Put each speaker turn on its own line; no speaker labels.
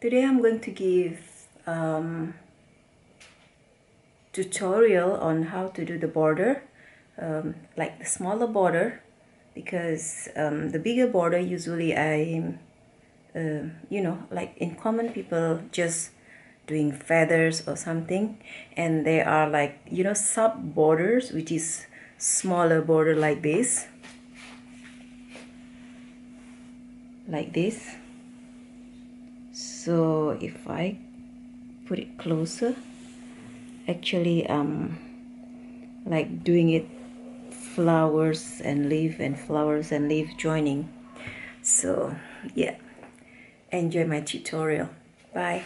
today I'm going to give um, tutorial on how to do the border um, like the smaller border because um, the bigger border usually I uh, you know like in common people just doing feathers or something and they are like you know sub borders which is smaller border like this. Like this so if I put it closer actually um like doing it flowers and leaf and flowers and leaf joining. So yeah. Enjoy my tutorial. Bye